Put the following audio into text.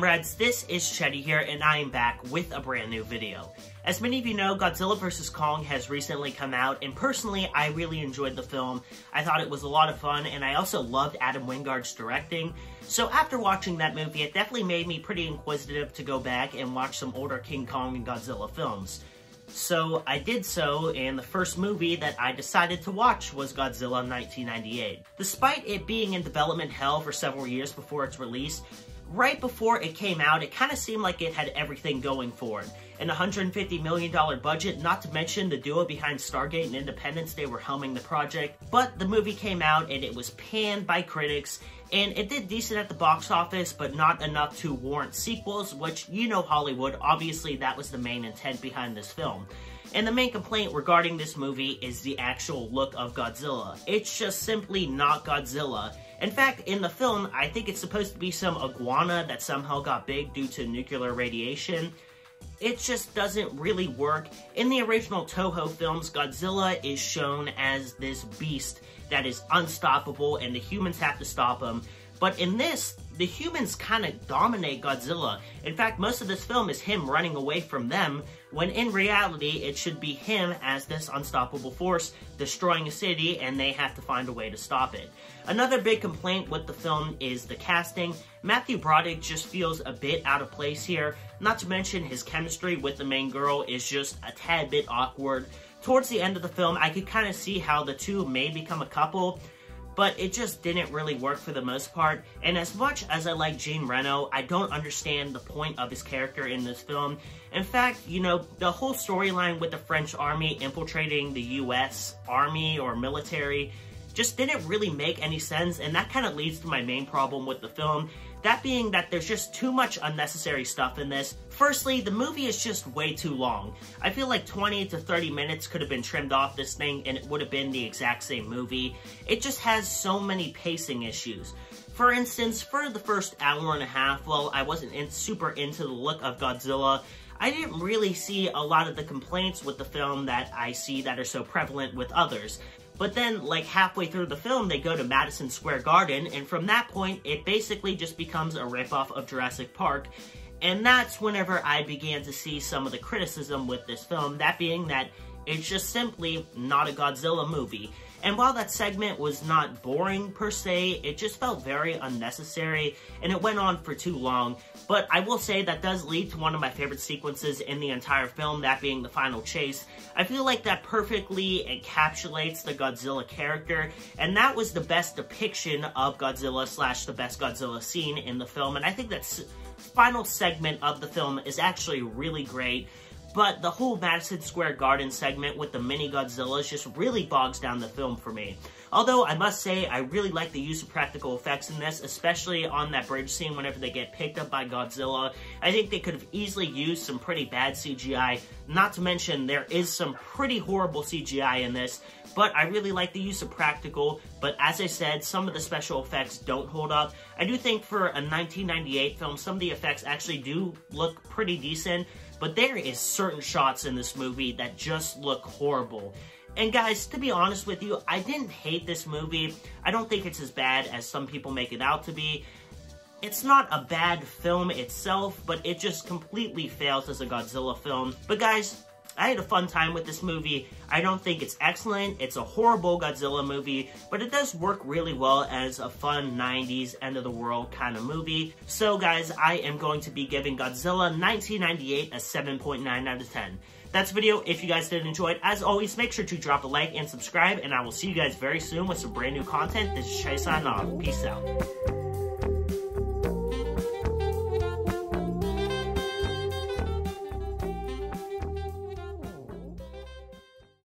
guys, this is Cheddie here, and I am back with a brand new video. As many of you know, Godzilla vs. Kong has recently come out, and personally, I really enjoyed the film. I thought it was a lot of fun, and I also loved Adam Wingard's directing. So after watching that movie, it definitely made me pretty inquisitive to go back and watch some older King Kong and Godzilla films. So I did so, and the first movie that I decided to watch was Godzilla 1998. Despite it being in development hell for several years before its release, right before it came out, it kind of seemed like it had everything going for it. An $150 million budget, not to mention the duo behind Stargate and Independence, they were helming the project. But the movie came out and it was panned by critics, and it did decent at the box office, but not enough to warrant sequels, which, you know Hollywood, obviously that was the main intent behind this film. And the main complaint regarding this movie is the actual look of Godzilla. It's just simply not Godzilla. In fact, in the film, I think it's supposed to be some iguana that somehow got big due to nuclear radiation. It just doesn't really work. In the original Toho films, Godzilla is shown as this beast that is unstoppable and the humans have to stop him. But in this, the humans kind of dominate Godzilla. In fact, most of this film is him running away from them, when in reality, it should be him as this unstoppable force destroying a city, and they have to find a way to stop it. Another big complaint with the film is the casting. Matthew Broderick just feels a bit out of place here, not to mention his chemistry with the main girl is just a tad bit awkward. Towards the end of the film, I could kind of see how the two may become a couple, but it just didn't really work for the most part. And as much as I like Jean Reno, I don't understand the point of his character in this film. In fact, you know, the whole storyline with the French army infiltrating the US army or military just didn't really make any sense, and that kind of leads to my main problem with the film, that being that there's just too much unnecessary stuff in this. Firstly, the movie is just way too long. I feel like 20 to 30 minutes could have been trimmed off this thing and it would have been the exact same movie. It just has so many pacing issues. For instance, for the first hour and a half, well, I wasn't in super into the look of Godzilla, I didn't really see a lot of the complaints with the film that I see that are so prevalent with others. But then, like halfway through the film, they go to Madison Square Garden, and from that point, it basically just becomes a ripoff of Jurassic Park. And that's whenever I began to see some of the criticism with this film, that being that it's just simply not a Godzilla movie. And while that segment was not boring per se, it just felt very unnecessary, and it went on for too long. But I will say that does lead to one of my favorite sequences in the entire film, that being the final chase. I feel like that perfectly encapsulates the Godzilla character, and that was the best depiction of Godzilla slash the best Godzilla scene in the film, and I think that final segment of the film is actually really great. But the whole Madison Square Garden segment with the mini Godzillas just really bogs down the film for me. Although, I must say, I really like the use of practical effects in this, especially on that bridge scene whenever they get picked up by Godzilla. I think they could have easily used some pretty bad CGI, not to mention there is some pretty horrible CGI in this, but I really like the use of practical, but as I said, some of the special effects don't hold up. I do think for a 1998 film, some of the effects actually do look pretty decent, but there is certain shots in this movie that just look horrible. And guys, to be honest with you, I didn't hate this movie. I don't think it's as bad as some people make it out to be. It's not a bad film itself, but it just completely fails as a Godzilla film. But guys, I had a fun time with this movie. I don't think it's excellent. It's a horrible Godzilla movie, but it does work really well as a fun 90s end of the world kind of movie. So guys, I am going to be giving Godzilla 1998 a 7.9 out of 10. That's the video. If you guys did enjoy it, as always, make sure to drop a like and subscribe, and I will see you guys very soon with some brand new content. This is Chase off. Peace out.